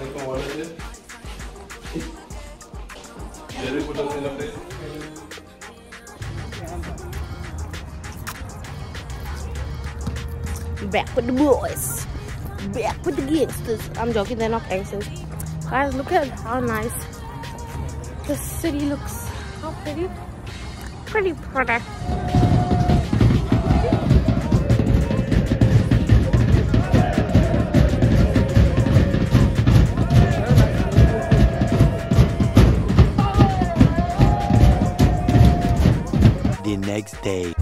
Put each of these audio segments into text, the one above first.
Water there. Jerry, put us in a plate. Back with the boys. Back with the gangsters. I'm joking, they're not gangsters. Guys, look at how nice the city looks. How pretty. Pretty pretty. Next day.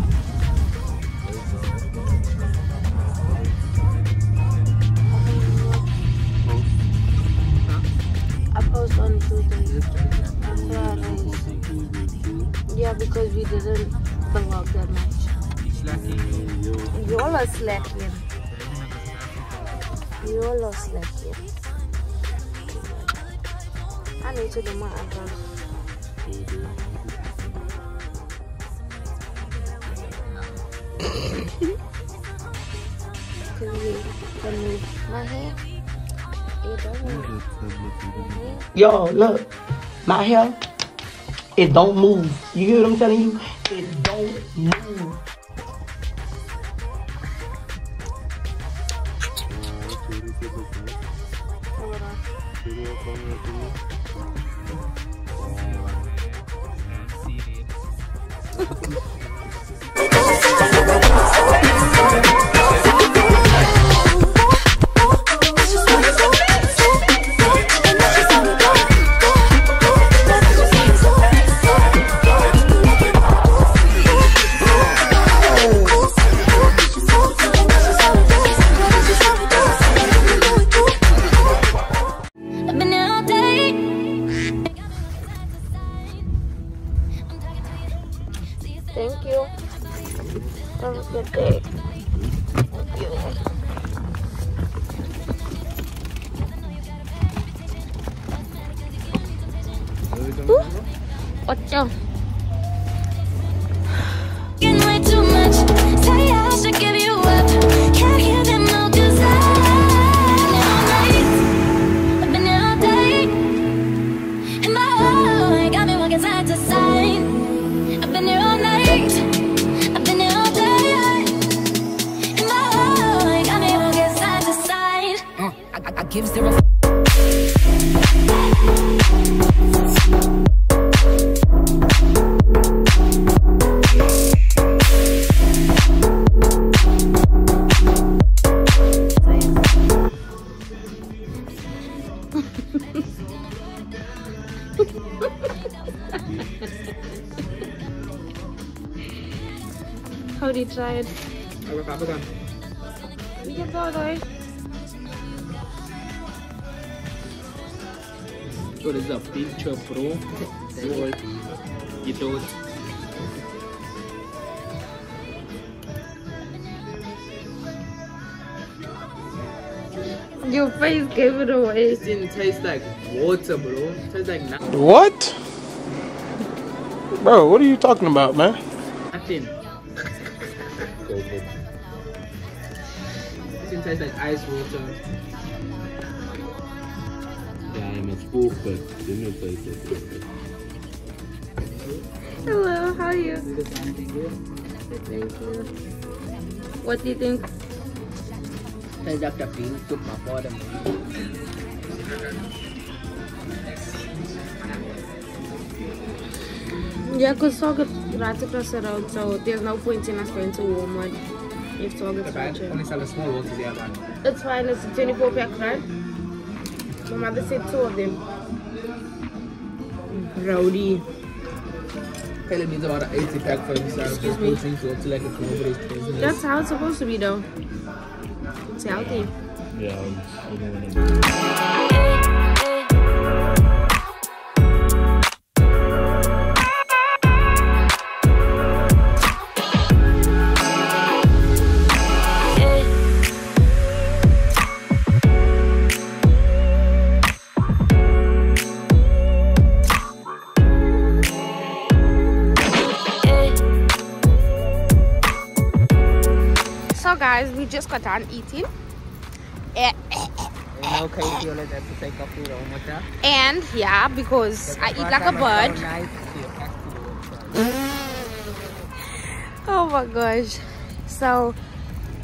I post on Tuesday. Yeah, because we didn't vlog that much. Y'all are slacking. Y'all are slacking. I need to do my eyebrows. Yo, look, my hair, it don't move. You hear what I'm telling you? It don't move. day. How do you try it? Apa apa kan? You can throw it away. So this is a picture pro. Gold. Itu. Your face gave it away. This didn't taste like water, bro. It tastes like na- What? Bro, what are you talking about, man? nothing. This didn't taste like ice water. Yeah, I'm a spook, but dinner place is Hello, how are you? Thank you. Thank you. What do you think? Tastes like the pink soup my father made. Yeah, because Target right across the road, so there's no point in us going to Walmart if Target's right Only sell the small ones there, man. It's fine, it's a 24 pack, right? My mother said two of them. Rowdy. Kelly needs about an 80 pack for himself. Excuse me. put things so it's like it's. That's how it's supposed to be, though. It's healthy. Yeah, So, guys, we just got done eating. Eh, You know, Casey always has to take home with her. And yeah, because I eat like a so bird. nice, she has to do it. Oh my gosh. So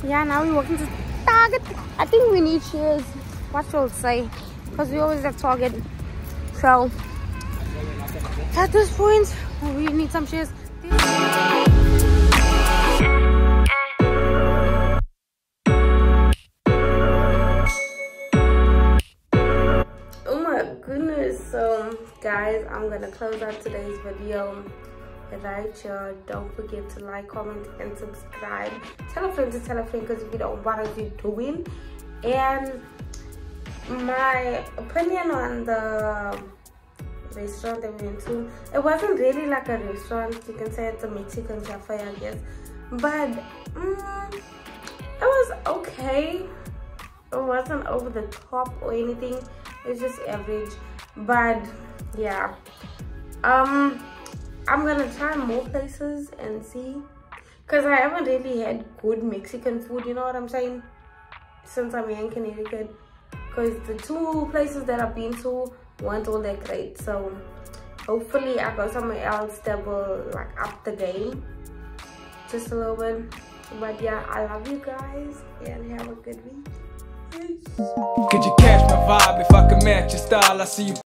yeah, now we're walking to Target. I think we need chairs. What will say? Because we always have Target. So at this point, we need some chairs. Goodness. So guys, I'm gonna close out today's video. Right here don't forget to like comment and subscribe. Tell a friend to tell a friend because if you don't what are you doing? And my opinion on the restaurant that we went to it wasn't really like a restaurant. You can say it's a mexican cafe i guess. But mm, it was okay. It wasn't over the top or anything it's just average. But yeah. Um I'm gonna try more places and see. Because I haven't really had good Mexican food you know what I'm saying? Since I'm here in Connecticut. Because the two places that I've been to weren't all that great. So hopefully I go somewhere else that will like up the game just a little bit. But yeah I love you guys and have a good week. Could you vibe if I could match your style? I see you